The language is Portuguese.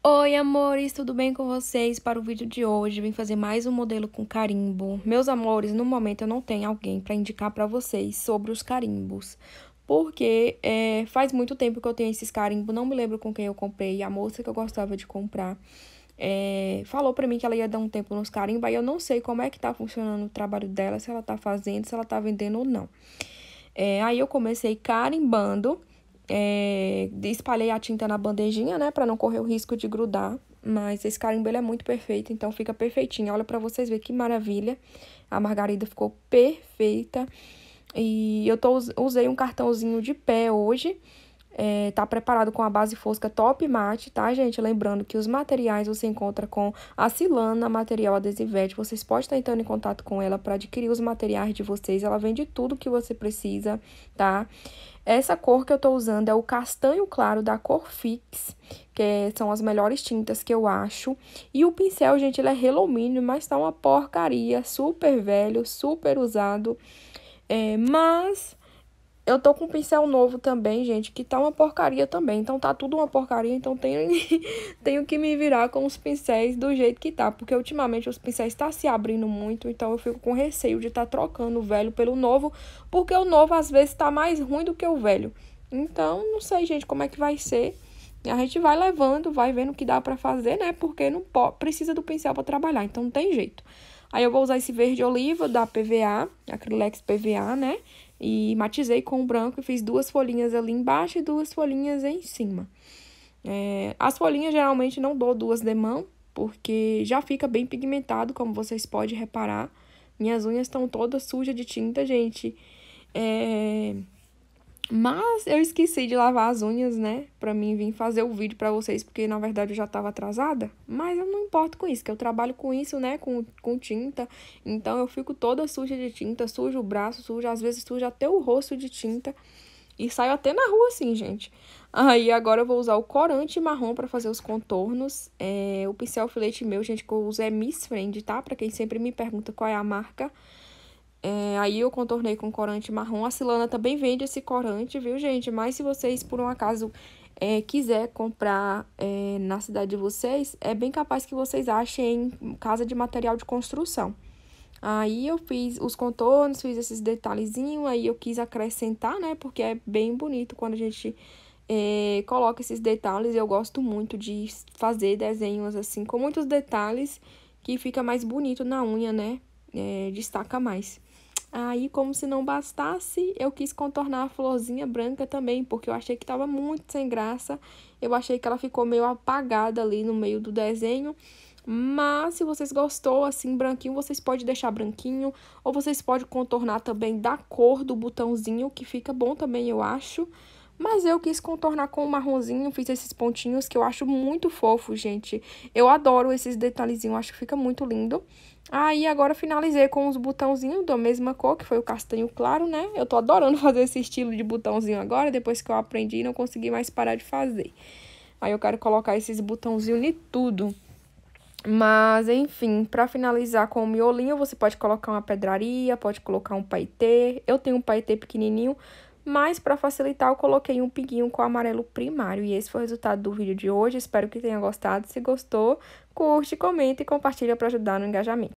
Oi, amores, tudo bem com vocês? Para o vídeo de hoje, vim fazer mais um modelo com carimbo. Meus amores, no momento eu não tenho alguém para indicar para vocês sobre os carimbos, porque é, faz muito tempo que eu tenho esses carimbos, não me lembro com quem eu comprei, a moça que eu gostava de comprar. É, falou para mim que ela ia dar um tempo nos carimbos, aí eu não sei como é que tá funcionando o trabalho dela, se ela tá fazendo, se ela tá vendendo ou não. É, aí eu comecei carimbando é, espalhei a tinta na bandejinha, né, para não correr o risco de grudar. Mas esse carimbo ele é muito perfeito, então fica perfeitinho. Olha para vocês verem que maravilha. A margarida ficou perfeita. E eu tô, usei um cartãozinho de pé hoje. É, tá preparado com a base fosca top mate, tá, gente? Lembrando que os materiais você encontra com a Silana, material adesivete. Vocês podem estar entrando em contato com ela para adquirir os materiais de vocês. Ela vende tudo que você precisa, tá? Essa cor que eu tô usando é o castanho claro da cor Fix, que são as melhores tintas que eu acho. E o pincel, gente, ele é relumínio, mas tá uma porcaria, super velho, super usado. É, mas eu tô com um pincel novo também, gente, que tá uma porcaria também. Então tá tudo uma porcaria, então tenho, tenho que me virar com os pincéis do jeito que tá. Porque ultimamente os pincéis tá se abrindo muito, então eu fico com receio de tá trocando o velho pelo novo. Porque o novo às vezes tá mais ruim do que o velho. Então, não sei, gente, como é que vai ser. A gente vai levando, vai vendo o que dá pra fazer, né? Porque não precisa do pincel pra trabalhar, então não tem jeito. Aí eu vou usar esse verde oliva da PVA, Acrylex PVA, né? E matizei com o branco e fiz duas folhinhas ali embaixo e duas folhinhas em cima. É, as folhinhas geralmente não dou duas de mão, porque já fica bem pigmentado, como vocês podem reparar. Minhas unhas estão todas sujas de tinta, gente. É... Mas eu esqueci de lavar as unhas, né? Pra mim vir fazer o vídeo pra vocês, porque na verdade eu já tava atrasada. Mas eu não importo com isso, que eu trabalho com isso, né? Com, com tinta. Então eu fico toda suja de tinta, sujo o braço, sujo, às vezes suja até o rosto de tinta. E saio até na rua assim, gente. Aí agora eu vou usar o corante marrom pra fazer os contornos. É, o pincel filete meu, gente, que eu uso é Miss Friend, tá? Pra quem sempre me pergunta qual é a marca. É, aí eu contornei com corante marrom. A Silana também vende esse corante, viu, gente? Mas se vocês, por um acaso, é, quiser comprar é, na cidade de vocês, é bem capaz que vocês achem em casa de material de construção. Aí eu fiz os contornos, fiz esses detalhezinhos, aí eu quis acrescentar, né? Porque é bem bonito quando a gente é, coloca esses detalhes. Eu gosto muito de fazer desenhos assim, com muitos detalhes, que fica mais bonito na unha, né? É, destaca mais. Aí, como se não bastasse, eu quis contornar a florzinha branca também, porque eu achei que estava muito sem graça. Eu achei que ela ficou meio apagada ali no meio do desenho. Mas se vocês gostou assim branquinho, vocês podem deixar branquinho, ou vocês podem contornar também da cor do botãozinho, que fica bom também, eu acho. Mas eu quis contornar com o marronzinho, fiz esses pontinhos que eu acho muito fofo, gente. Eu adoro esses detalhezinhos, acho que fica muito lindo. Aí agora finalizei com os botãozinhos da mesma cor, que foi o castanho claro, né? Eu tô adorando fazer esse estilo de botãozinho agora, depois que eu aprendi não consegui mais parar de fazer. Aí eu quero colocar esses botãozinhos em tudo. Mas, enfim, para finalizar com o miolinho, você pode colocar uma pedraria, pode colocar um paetê. Eu tenho um paetê pequenininho, mas para facilitar eu coloquei um pinguinho com amarelo primário. E esse foi o resultado do vídeo de hoje. Espero que tenha gostado. Se gostou, curte, comenta e compartilha para ajudar no engajamento.